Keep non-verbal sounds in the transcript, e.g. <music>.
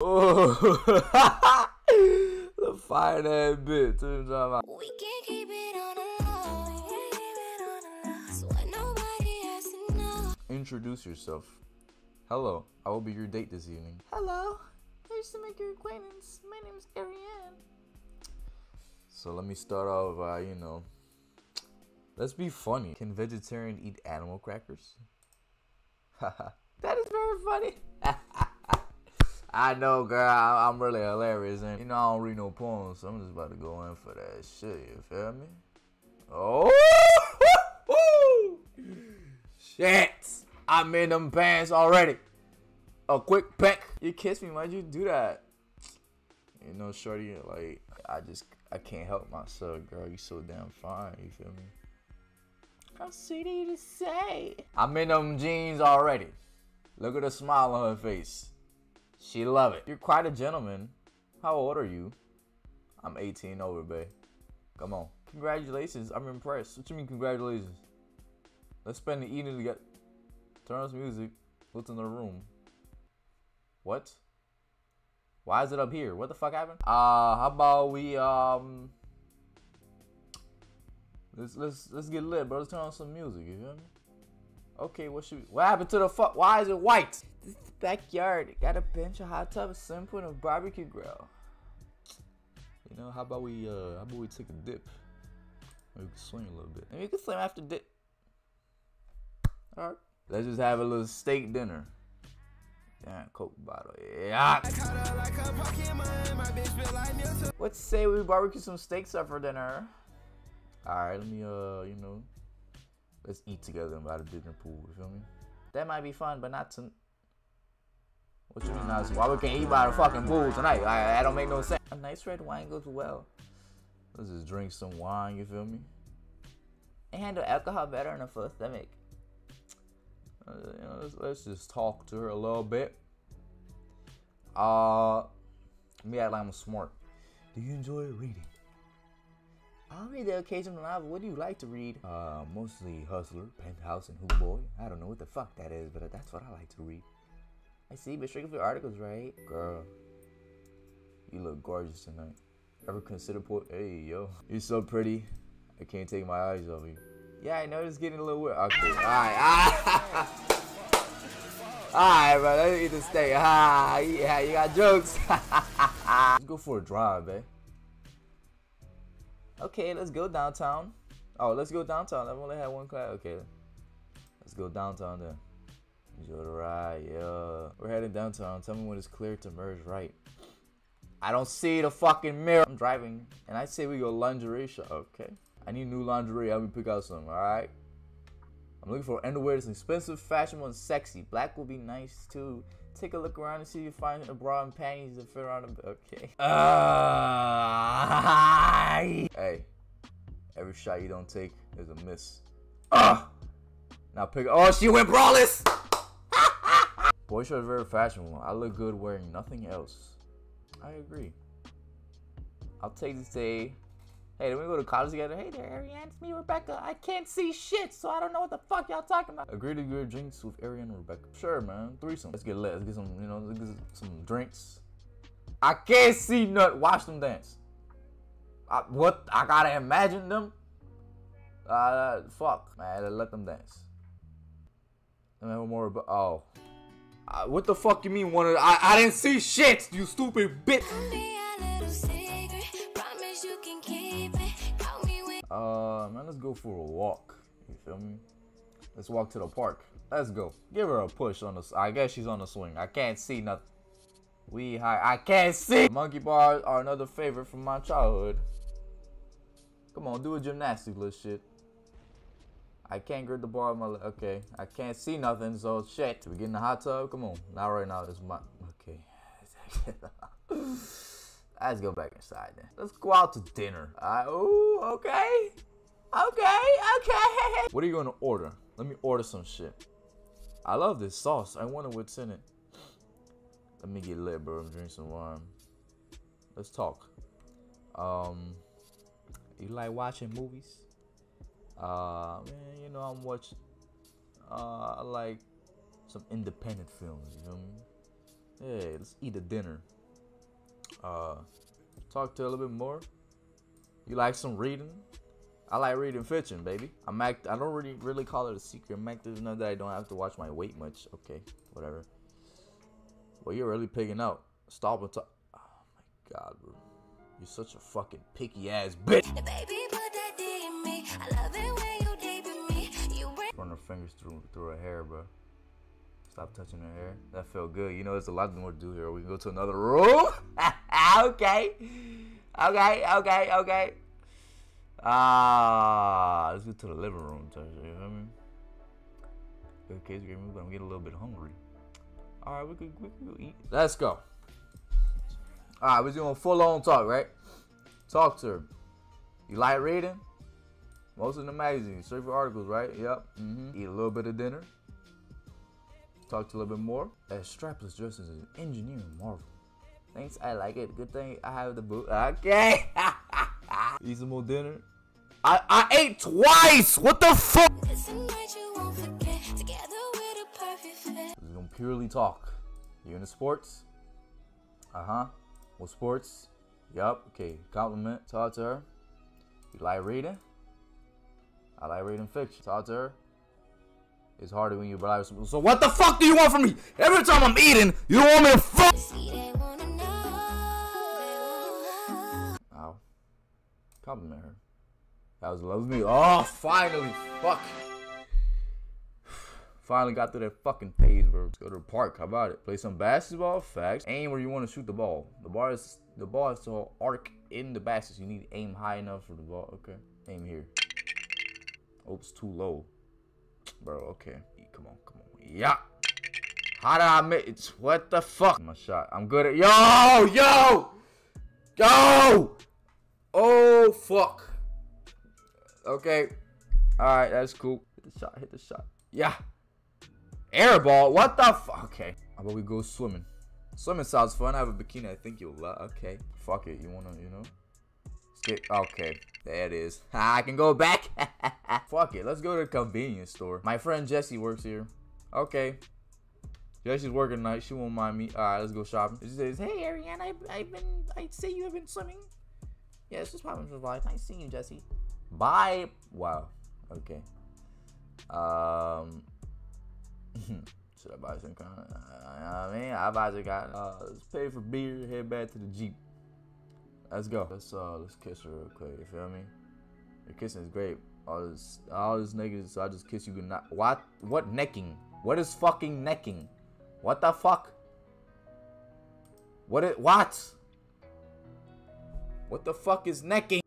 Oh, <laughs> the fire that bit. We can keep it on the low. We can keep it on the low. So nobody has to know. Introduce yourself. Hello, I will be your date this evening. Hello, nice to make your acquaintance. My name is Ariane. So let me start off by, you know, let's be funny. Can vegetarian eat animal crackers? <laughs> that is very funny. <laughs> I know, girl. I, am really hilarious, and you know I don't read no poems, so I'm just about to go in for that shit. You feel me? Oh, <laughs> shit! I'm in them pants already. A quick peck. You kissed me. Why'd you do that? You know, shorty, like I just I can't help myself, girl. You so damn fine. You feel me? How sweet of you to say. I'm in them jeans already. Look at the smile on her face. She love it. You're quite a gentleman. How old are you? I'm 18 over, babe. Come on. Congratulations. I'm impressed. What you mean congratulations? Let's spend the evening together. Turn on some music. What's in the room? What? Why is it up here? What the fuck happened? Uh, how about we um Let's let's let's get lit, bro. Let's turn on some music, you feel me? Okay, what should we, what happened to the fuck? Why is it white? This is backyard. Got a bench, a hot tub, a swimming pool, and a barbecue grill. You know, how about we uh how about we take a dip? Maybe we can swing a little bit. Maybe we can swim after dip. Alright. Let's just have a little steak dinner. Damn, Coke bottle. Yeah. What say we barbecue some steaks up for dinner? Alright, let me uh, you know, let's eat together by the dinner pool. You feel me? That might be fun, but not to. What you mean not? Why we can't eat by the fucking pool tonight? I, don't make no sense. A nice red wine goes well. Let's just drink some wine. You feel me? I handle alcohol better in a full stomach. Uh, you know, let's, let's, just talk to her a little bit. Uh, me act like I'm smart. Do you enjoy reading? I'll read the occasional novel. What do you like to read? Uh, mostly Hustler, Penthouse, and Hoop Boy. I don't know what the fuck that is, but that's what I like to read. I see, but strictly for articles, right? Girl, you look gorgeous tonight. Ever consider put? Hey, yo, you're so pretty. I can't take my eyes off you. Yeah, I know it's getting a little weird. Okay, all right, <laughs> all right, bro. Let's eat the steak. Ah, yeah, you got jokes. <laughs> Let's go for a drive, babe. Okay, let's go downtown. Oh, let's go downtown. I've only had one class. Okay, let's go downtown then. Enjoy the ride, yeah. We're heading downtown. Tell me when it's clear to merge right. I don't see the fucking mirror. I'm driving, and I say we go lingerie shop. Okay. I need new lingerie. Help me pick out some. All right. I'm looking for underwear that's expensive, fashionable, and sexy. Black will be nice too. Take a look around and see if you find a bra and panties that fit around the. Okay. <laughs> Uh, hey, every shot you don't take is a miss. Uh, now pick. Oh, she went braless. <laughs> Boy shorts very fashionable. I look good wearing nothing else. I agree. I'll take this day. Hey, then we go to college together. Hey there, Ariane. It's me, Rebecca. I can't see shit, so I don't know what the fuck y'all talking about. Agree to get drinks with Ariane and Rebecca. Sure, man. Threesome. Let's get lit. Let's get some, you know, let's get some drinks. I can't see nut. Watch them dance. I, what? I gotta imagine them? Uh, fuck, man. Let them dance. Let me have more. About, oh. Uh, what the fuck you mean one of the, I, I didn't see shit, you stupid bitch. Uh, man, let's go for a walk. You feel me? Let's walk to the park. Let's go. Give her a push on the. I guess she's on the swing. I can't see nothing. We high. I can't see. Monkey bars are another favorite from my childhood. Come on, do a gymnastic little shit. I can't grip the bar my. Okay, I can't see nothing, so shit. We get in the hot tub? Come on. Not right now. It's my. Okay. <laughs> Let's go back inside then. Let's go out to dinner. Uh, oh, okay. Okay, okay. <laughs> What are you gonna order? Let me order some shit. I love this sauce. I wonder what's in it. Let me get lit, bro. I'm drinking some wine. Let's talk. Um, you like watching movies? Uh, man, you know I'm watching. Uh, I like some independent films. You know me? Hey, let's eat a dinner. Uh, talk to a little bit more. You like some reading? I like reading fiction, baby. I'm act. I don't really really call it a secret. I'm active enough that I don't have to watch my weight much. Okay, whatever. Well, you're really picking out. Stop and talk. Oh my god, bro. You're such a fucking picky ass bitch. Baby, put that in me. I love it when you deep in me. You Run her fingers through through her hair, bro. Stop touching her hair. That felt good. You know, there's a lot more to do here. We can go to another room. <laughs> okay. Okay, okay, okay. Ah, let's go to the living room. It, You know what I mean? Good great movie, but I'm getting a little bit hungry. All right, we could, we could go eat. Let's go. All right, we're doing full on talk, right? Talk to her. You like reading? Most of the magazines, search for articles, right? Yep. Mm-hmm. Eat a little bit of dinner. Talk to a little bit more. As strapless dressed is an engineering Marvel. Thanks, I like it. Good thing I have the boot. Okay. <laughs> Eat some more dinner. I I ate twice. What the fuck? this a night you won't forget. Together we're perfect fit. We're gonna purely talk. You into sports? Uh huh. What sports? Yup. Okay. Compliment. Talk to her. You like reading? I like reading fiction. Talk to her. It's harder when you buy some. So what the fuck do you want from me? Every time I'm eating, you don't want me to fuck. Ow. Compliment her. That was love me. Oh, finally. Fuck. Finally got through that fucking phase, bro. Let's go to the park. How about it? Play some basketball. Facts. Aim where you want to shoot the ball. The bar is the ball is to arc in the basket. You need to aim high enough for the ball. Okay. Aim here. Oops, too low. Bro, okay. Come on, come on. Yeah. How did I miss? It's what the fuck? My shot. I'm good at yo, yo, yo. Oh fuck. Okay. All right, that's cool. Hit the shot. Hit the shot. Yeah. Air ball. What the fuck? Okay. How about we go swimming? Swimming sounds fun. I have a bikini. I think you'll love. Okay. Fuck it. You wanna, you know? Skip. Okay. There it is. <laughs> I can go back. <laughs> Fuck it. Let's go to the convenience store. My friend Jesse works here. Okay. Jessie's working night. She won't mind me. All right, let's go shopping. She says, "Hey, Ariane, I, I've been. I see you have been swimming. Yeah, Yes, just for life. Nice seeing you, Jesse. Bye. Wow. Okay. Um. <laughs> Should I buy some kind of? I mean, I buy some kind. Uh, let's pay for beer. Head back to the jeep. Let's go. Let's uh, let's kiss her real quick. You feel me? Your kissing is great. All this, all this niggas. So I just kiss you goodnight. What? What necking? What is fucking necking? What the fuck? What it? What? What the fuck is necking?